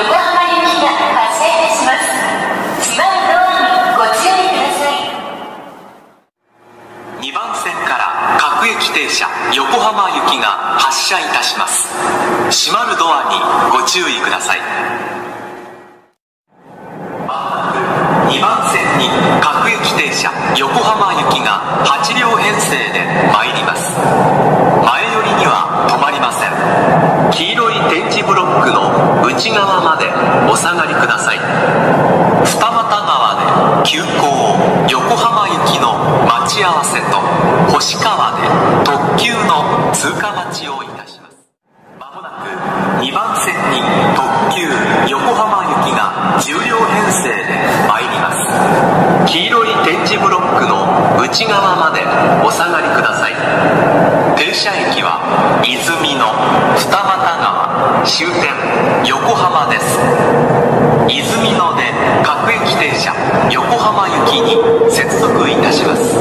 横浜行きが発車いたします。閉まるドアにご注意ください。2番線から各駅停車横浜行きが発車いたします。閉まるドアにご注意ください。2番線に各駅停車横浜行きが8両編成で参ります前寄りには止まりません黄色い点字ブロックの内側までお下がりください二俣川で急行横浜行きの待ち合わせと星川で特急の通過待ちをいたしますまもなく2番線に特急横浜行きが10両編成で参ります黄色い点字ブロックの内側までお下がりください。停車駅は泉の二俣川。終点横浜です。泉野で各駅停車横浜行きに接続いたします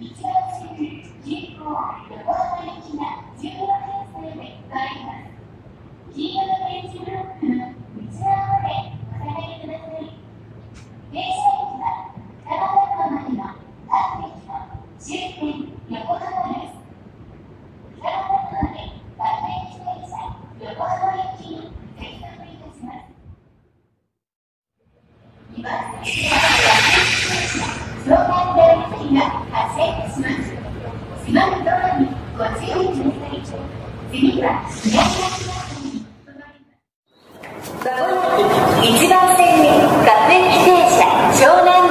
一番線に急行横浜行きが10両編成で参ります黄色の点字ブロックの内側までお下がりください停車駅は二俣川までの各駅の終点横浜です二俣川で各駅停車横浜行きに接続いたします2番線湘南大行きが発車いたします。次は南町に停まります。まもなく1番線に各駅停車湘南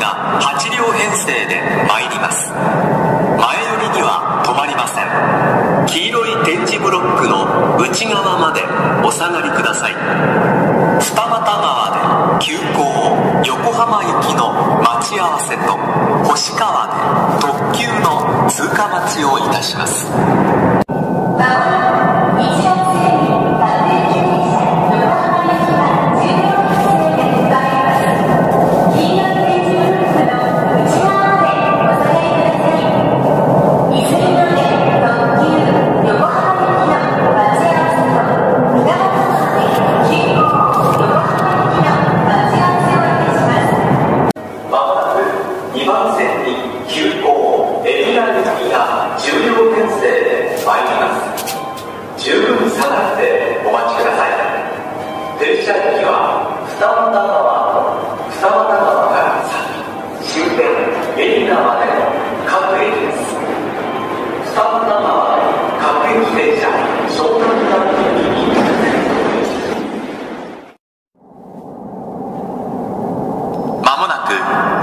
が8両編成で参ります。前寄りには止まりません。黄色い点字ブロックの内側までお下がりください。二俣川で急行横浜行きの待ち合わせと星川で特急の通過待ちをいたします。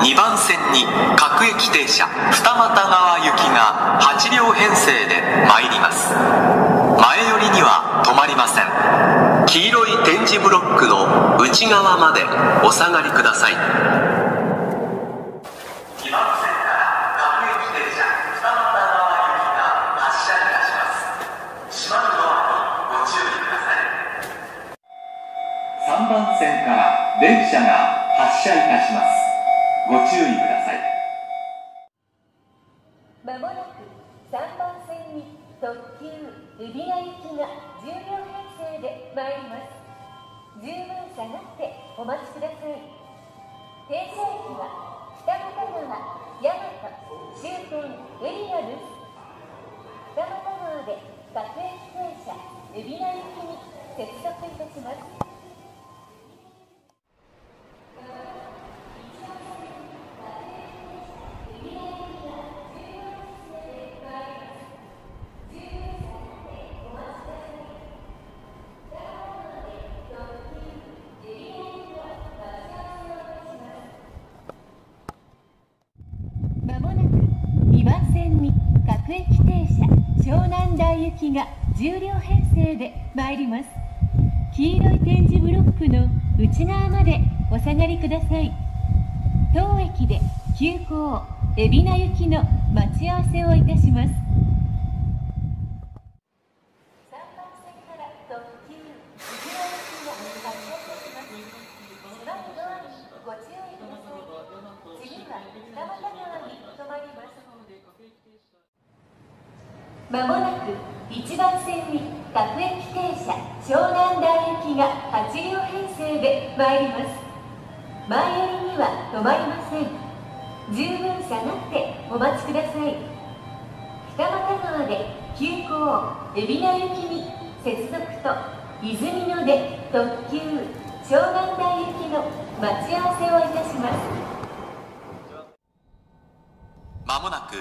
2番線に各駅停車二俣川行きが8両編成で参ります。前寄りには止まりません。黄色い点字ブロックの内側までお下がりください。2番線から各駅停車二俣川行きが発車いたします。閉まるドアにご注意ください。3番線から電車が発車いたします。ご注意ください。まもなく3番線に特急海老名行きが10両編成で参ります。十分下がってお待ちください。停車駅は二俣川大和終点海老名です。二俣川で各駅停車海老名行きに接続いたします。に各駅停車湘南台行きが10両編成で参ります。黄色い点字ブロックの内側までお下がりください。当駅で急行海老名行きの待ち合わせをいたします。次は二俣川に停まりますまもなく1番線に各駅停車湘南台行きが8両編成で参ります。前寄りには止まりません。十分下がってお待ちください。二俣川で急行海老名行きに接続と泉野で特急湘南台行きの待ち合わせをいたします。まもなく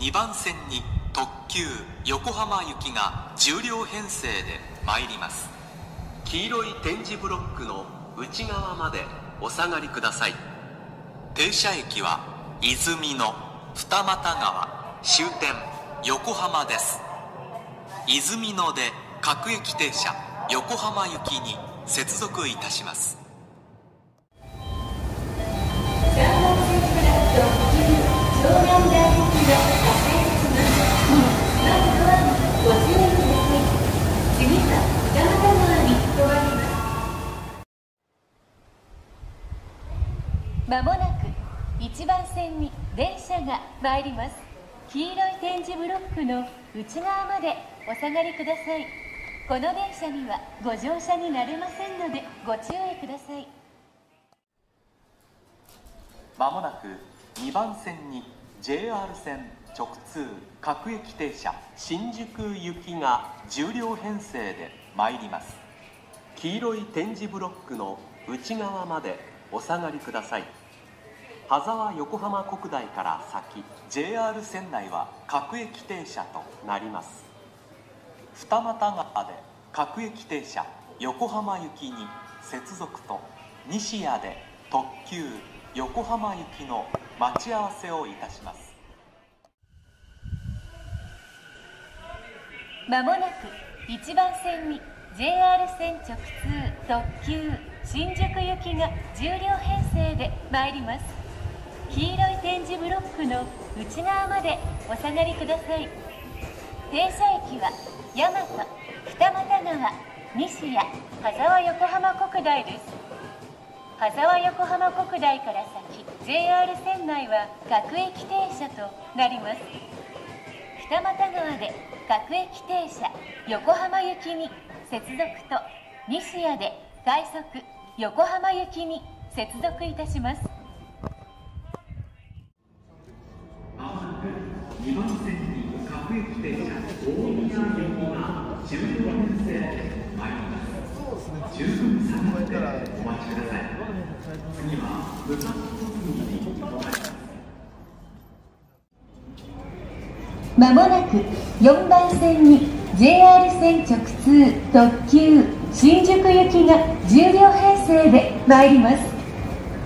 2番線に特急横浜行きが10両編成で参ります。黄色い点字ブロックの内側までお下がりください。停車駅は泉の二俣川終点横浜です。泉野で各駅停車横浜行きに接続いたします。湘南台行きが発車いたしますまもなく1番線に電車が参ります。黄色い点字ブロックの内側までお下がりください。この電車にはご乗車になれませんのでご注意ください。まもなく2番線に JR 線直通各駅停車新宿行きが10両編成で参ります。黄色い点字ブロックの内側までお下がりください。羽沢横浜国大から先 JR 線内は各駅停車となります。二俣川で各駅停車横浜行きに接続と西谷で特急横浜行きの待ち合わせをいたします。まもなく1番線に JR 線直通特急新宿行きが10両編成で参ります。黄色い点字ブロックの内側までお下がりください。停車駅は大和二俣川西谷羽沢横浜国大です。羽沢横浜国大から先 JR 線内は各駅停車となります。二俣川で各駅停車横浜行きに接続と西谷で快速横浜行きに接続いたします。お待ちください次は武蔵小杉に停まもなく4番線に JR 線直通特急新宿行きが10両編成で参ります。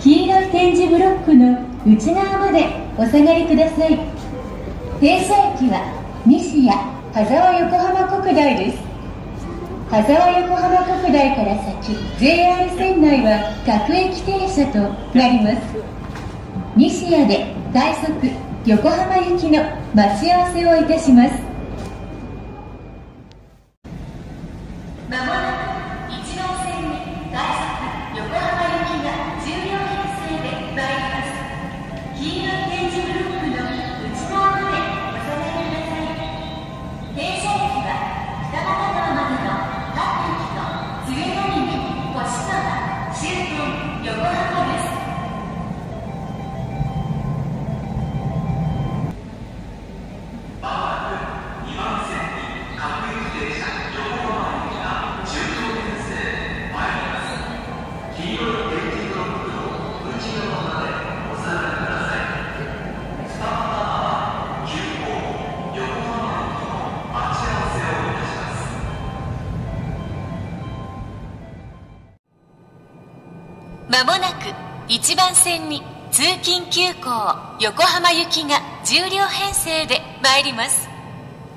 黄色い点字ブロックの内側までお下がりください。停車駅は西谷羽沢横浜国大です。羽沢横浜国大から先 JR 線内は各駅停車となります。西谷で快速横浜行きの待ち合わせをいたします。まもなく1番線に通勤急行横浜行きが10両編成で参ります。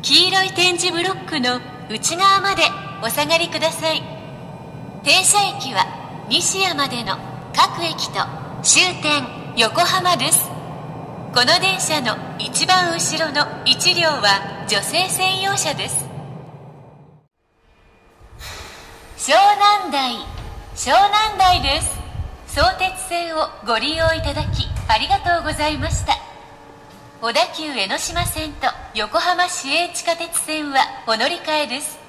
黄色い点字ブロックの内側までお下がりください。停車駅は西山での各駅と終点横浜です。この電車の一番後ろの1両は女性専用車です。湘南台湘南台です。相鉄線をご利用いただきありがとうございました。小田急江ノ島線と横浜市営地下鉄線はお乗り換えです。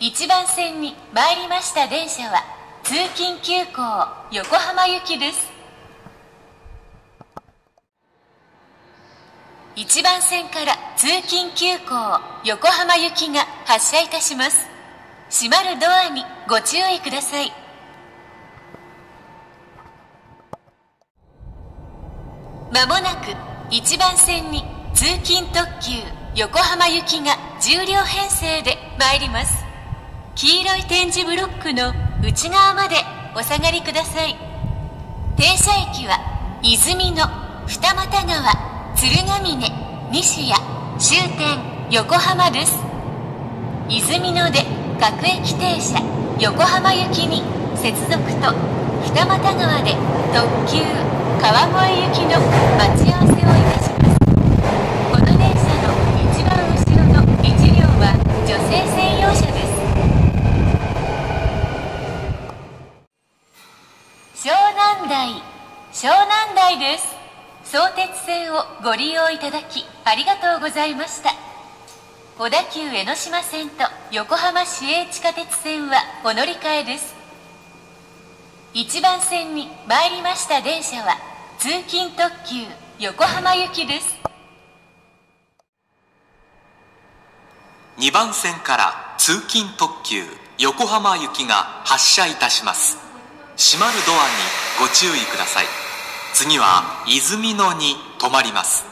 1番線に参りました電車は通勤急行横浜行きです。1番線から通勤急行横浜行きが発車いたします。閉まるドアにご注意ください。まもなく1番線に通勤特急横浜行きが10両編成で参ります。黄色い点字ブロックの内側までお下がりください。停車駅は泉の二俣川鶴ヶ峰西谷終点横浜です。泉野で各駅停車横浜行きに接続と二俣川で特急。川越行きの待ち合わせをいたします。この電車の一番後ろの1両は女性専用車です。湘南台湘南台です。相鉄線をご利用いただきありがとうございました。小田急江ノ島線と横浜市営地下鉄線はお乗り換えです。1番線に参りました電車は通勤特急横浜行きです。2番線から通勤特急横浜行きが発車いたします。閉まるドアにご注意ください。次は泉野に止まります。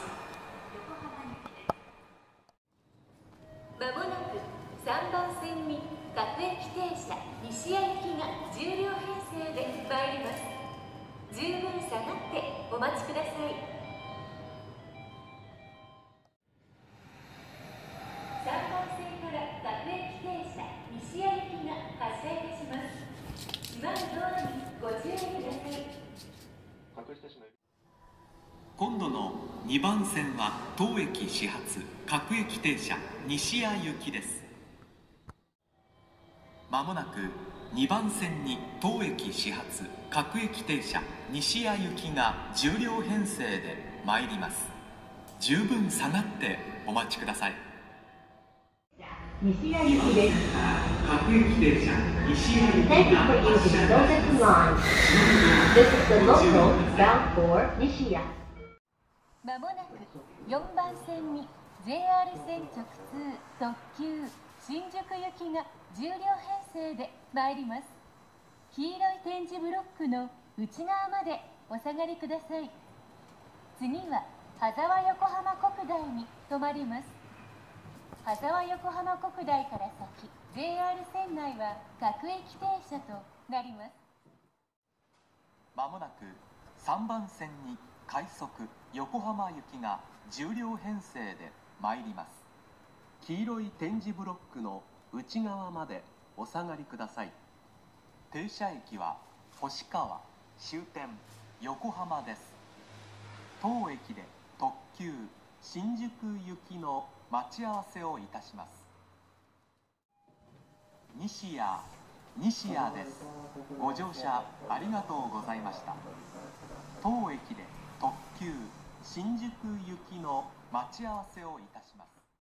2番線は当駅始発各駅停車西谷行きですまもなく2番線に当駅始発各駅停車西谷行きが10両編成で参ります十分下がってお待ちください西谷行きです。各駅停車西谷行 Thank you for using Dozex Line. This is the local bound for Nishiya. まもなく4番線に JR 線直通特急新宿行きが10両編成で参ります。黄色い点字ブロックの内側までお下がりください。次は羽沢横浜国大に停まります。羽沢横浜国大から先 JR 線内は各駅停車となります。まもなく3番線に快速横浜行きが10両編成で参ります。黄色い点字ブロックの内側までお下がりください。停車駅は星川終点横浜です。当駅で特急新宿行きの待ち合わせをいたします。西谷西谷です。ご乗車ありがとうございました。当駅で新宿行きの待ち合わせをいたします。